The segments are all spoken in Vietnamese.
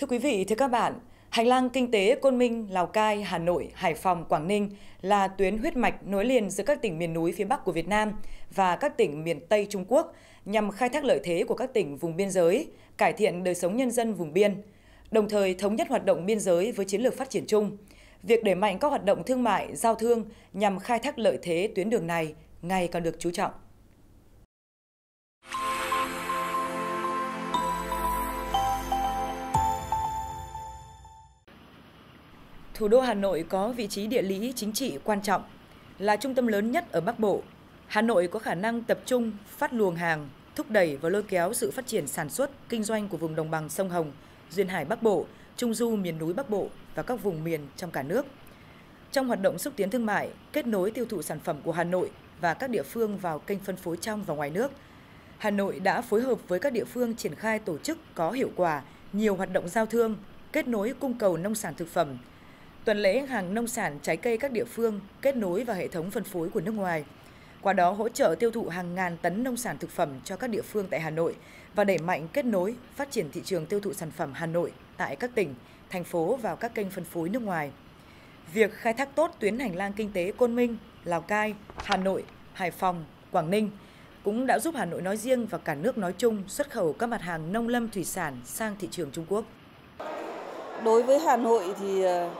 Thưa quý vị, thưa các bạn, hành lang kinh tế Côn Minh, Lào Cai, Hà Nội, Hải Phòng, Quảng Ninh là tuyến huyết mạch nối liền giữa các tỉnh miền núi phía Bắc của Việt Nam và các tỉnh miền Tây Trung Quốc nhằm khai thác lợi thế của các tỉnh vùng biên giới, cải thiện đời sống nhân dân vùng biên, đồng thời thống nhất hoạt động biên giới với chiến lược phát triển chung. Việc đẩy mạnh các hoạt động thương mại, giao thương nhằm khai thác lợi thế tuyến đường này ngày càng được chú trọng. Thủ đô Hà Nội có vị trí địa lý chính trị quan trọng, là trung tâm lớn nhất ở Bắc Bộ. Hà Nội có khả năng tập trung phát luồng hàng, thúc đẩy và lôi kéo sự phát triển sản xuất, kinh doanh của vùng đồng bằng sông Hồng, duyên hải Bắc Bộ, Trung du miền núi Bắc Bộ và các vùng miền trong cả nước. Trong hoạt động xúc tiến thương mại, kết nối tiêu thụ sản phẩm của Hà Nội và các địa phương vào kênh phân phối trong và ngoài nước, Hà Nội đã phối hợp với các địa phương triển khai tổ chức có hiệu quả nhiều hoạt động giao thương, kết nối cung cầu nông sản thực phẩm, tuần lễ hàng nông sản trái cây các địa phương kết nối vào hệ thống phân phối của nước ngoài. Qua đó hỗ trợ tiêu thụ hàng ngàn tấn nông sản thực phẩm cho các địa phương tại Hà Nội và đẩy mạnh kết nối, phát triển thị trường tiêu thụ sản phẩm Hà Nội tại các tỉnh, thành phố vào các kênh phân phối nước ngoài. Việc khai thác tốt tuyến hành lang kinh tế Côn Minh, Lào Cai, Hà Nội, Hải Phòng, Quảng Ninh cũng đã giúp Hà Nội nói riêng và cả nước nói chung xuất khẩu các mặt hàng nông lâm thủy sản sang thị trường Trung Quốc. Đối với Hà Nội thì ờ,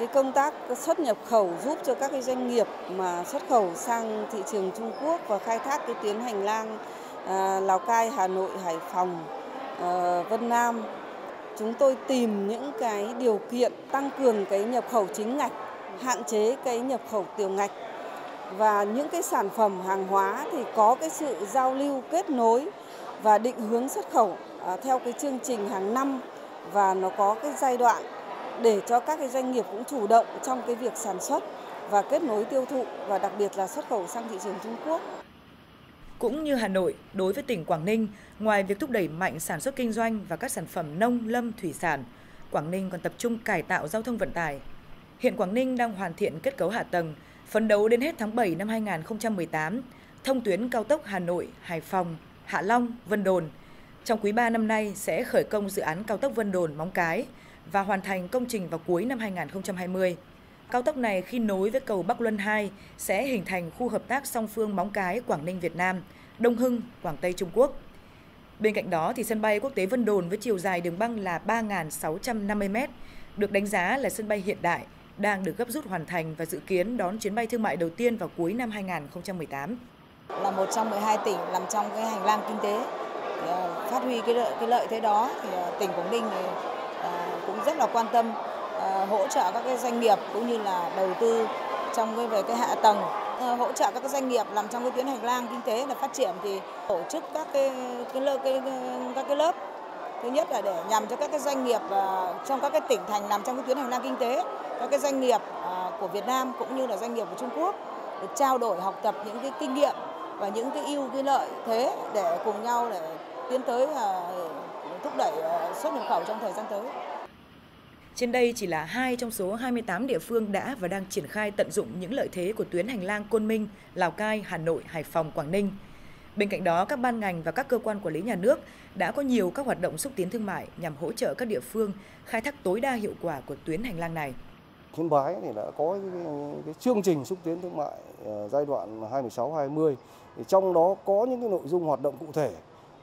cái công tác xuất nhập khẩu giúp cho các cái doanh nghiệp mà xuất khẩu sang thị trường Trung Quốc và khai thác cái tuyến hành lang à, Lào Cai, Hà Nội, Hải Phòng, à, Vân Nam. Chúng tôi tìm những cái điều kiện tăng cường cái nhập khẩu chính ngạch, hạn chế cái nhập khẩu tiểu ngạch và những cái sản phẩm hàng hóa thì có cái sự giao lưu kết nối và định hướng xuất khẩu à, theo cái chương trình hàng năm và nó có cái giai đoạn để cho các cái doanh nghiệp cũng chủ động trong cái việc sản xuất và kết nối tiêu thụ và đặc biệt là xuất khẩu sang thị trường Trung Quốc. Cũng như Hà Nội, đối với tỉnh Quảng Ninh, ngoài việc thúc đẩy mạnh sản xuất kinh doanh và các sản phẩm nông lâm thủy sản, Quảng Ninh còn tập trung cải tạo giao thông vận tải. Hiện Quảng Ninh đang hoàn thiện kết cấu hạ tầng, phấn đấu đến hết tháng 7 năm 2018, thông tuyến cao tốc Hà Nội, Hải Phòng, Hạ Long, Vân Đồn. Trong quý 3 năm nay sẽ khởi công dự án cao tốc Vân Đồn Móng Cái, và hoàn thành công trình vào cuối năm 2020. Cao tốc này khi nối với cầu Bắc Luân 2 sẽ hình thành khu hợp tác song phương Móng Cái, Quảng Ninh Việt Nam, Đông Hưng, Quảng Tây Trung Quốc. Bên cạnh đó thì sân bay quốc tế Vân Đồn với chiều dài đường băng là 3.650 m, được đánh giá là sân bay hiện đại, đang được gấp rút hoàn thành và dự kiến đón chuyến bay thương mại đầu tiên vào cuối năm 2018. Là một trong 12 tỉnh nằm trong cái hành lang kinh tế, ờ, phát huy cái lợi, cái lợi thế đó thì ờ, tỉnh Quảng Ninh cũng rất là quan tâm ờ, hỗ trợ các cái doanh nghiệp cũng như là đầu tư trong cái về cái hạ tầng ờ, hỗ trợ các cái doanh nghiệp làm trong cái tuyến hành lang kinh tế là phát triển thì tổ chức các cái cái, lớp cái các cái lớp thứ nhất là để nhằm cho các cái doanh nghiệp ờ, trong các cái tỉnh thành nằm trong cái tuyến hành lang kinh tế các cái doanh nghiệp của Việt Nam cũng như là doanh nghiệp của Trung Quốc được trao đổi học tập những cái kinh nghiệm và những cái ưu cái lợi thế để cùng nhau để tiến tới thúc đẩy xuất nhập khẩu trong thời gian tới. Trên đây chỉ là hai trong số 28 địa phương đã và đang triển khai tận dụng những lợi thế của tuyến hành lang Côn Minh, Lào Cai, Hà Nội, Hải Phòng, Quảng Ninh. Bên cạnh đó, các ban ngành và các cơ quan quản lý nhà nước đã có nhiều các hoạt động xúc tiến thương mại nhằm hỗ trợ các địa phương khai thác tối đa hiệu quả của tuyến hành lang này. Yên Bái thì đã có cái, cái chương trình xúc tiến thương mại ờ, giai đoạn 2016-2020 thì trong đó có những cái nội dung hoạt động cụ thể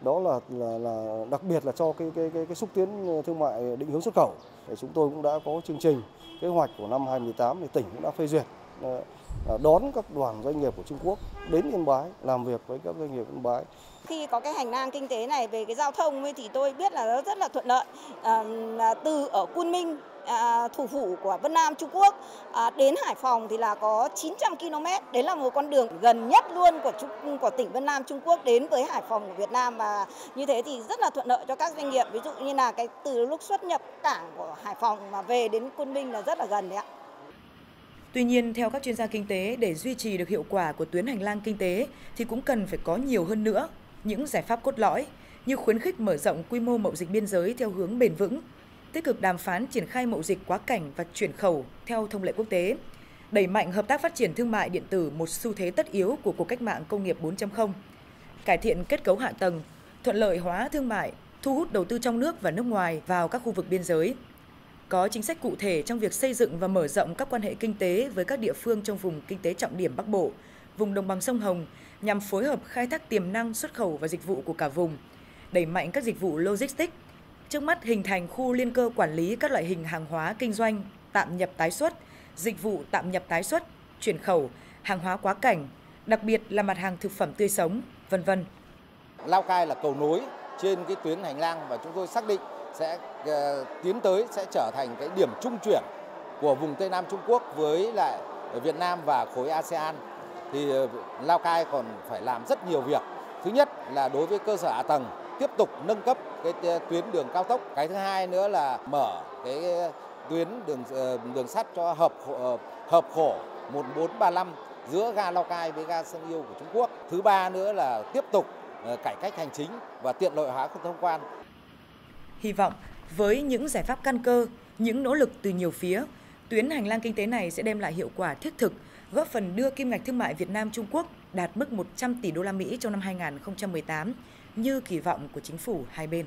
đó là là, là đặc biệt là cho cái cái cái, cái xúc tiến thương mại định hướng xuất khẩu. Thì chúng tôi cũng đã có chương trình kế hoạch của năm 2018 thì tỉnh cũng đã phê duyệt ờ, Ờ, đón các đoàn doanh nghiệp của Trung Quốc đến Yên Bái làm việc với các doanh nghiệp Yên Bái. Khi có cái hành lang kinh tế này về cái giao thông thì tôi biết là nó rất là thuận lợi. À, từ ở Cun Minh à, thủ phủ của Vân Nam Trung Quốc à, đến Hải Phòng thì là có 900 km. Đấy là một con đường gần nhất luôn của Trung, của tỉnh Vân Nam Trung Quốc đến với Hải Phòng của Việt Nam và như thế thì rất là thuận lợi cho các doanh nghiệp. Ví dụ như là cái từ lúc xuất nhập cảng của Hải Phòng mà về đến Quân Minh là rất là gần đấy ạ. Tuy nhiên, theo các chuyên gia kinh tế, để duy trì được hiệu quả của tuyến hành lang kinh tế thì cũng cần phải có nhiều hơn nữa những giải pháp cốt lõi như khuyến khích mở rộng quy mô mậu dịch biên giới theo hướng bền vững, tích cực đàm phán triển khai mậu dịch quá cảnh và chuyển khẩu theo thông lệ quốc tế, đẩy mạnh hợp tác phát triển thương mại điện tử một xu thế tất yếu của cuộc cách mạng công nghiệp 4.0, cải thiện kết cấu hạ tầng, thuận lợi hóa thương mại, thu hút đầu tư trong nước và nước ngoài vào các khu vực biên giới. Có chính sách cụ thể trong việc xây dựng và mở rộng các quan hệ kinh tế với các địa phương trong vùng kinh tế trọng điểm Bắc Bộ, vùng đồng bằng sông Hồng nhằm phối hợp khai thác tiềm năng xuất khẩu và dịch vụ của cả vùng, đẩy mạnh các dịch vụ logistics. Trước mắt hình thành khu liên cơ quản lý các loại hình hàng hóa kinh doanh tạm nhập tái xuất, dịch vụ tạm nhập tái xuất, chuyển khẩu, hàng hóa quá cảnh, đặc biệt là mặt hàng thực phẩm tươi sống, vân vân. Lào Cai là cầu nối trên cái tuyến hành lang và chúng tôi xác định sẽ uh, tiến tới sẽ trở thành cái điểm trung chuyển của vùng Tây Nam Trung Quốc với lại Việt Nam và khối ASEAN thì ờ, Lào Cai còn phải làm rất nhiều việc. Thứ nhất là đối với cơ sở hạ tầng tiếp tục nâng cấp cái ờ, tuyến đường cao tốc. Cái thứ hai nữa là mở cái tuyến đường đường sắt cho hợp hợp khổ 1435 giữa ga Lào Cai với ga Sơn Yêu của Trung Quốc. Thứ ba nữa là tiếp tục cải cách hành chính và tiện lợi hóa thông quan. Hy vọng với những giải pháp căn cơ, những nỗ lực từ nhiều phía, tuyến hành lang kinh tế này sẽ đem lại hiệu quả thiết thực, góp phần đưa kim ngạch thương mại Việt Nam Trung Quốc đạt mức 100 tỷ đô la Mỹ trong năm 2018 như kỳ vọng của chính phủ hai bên.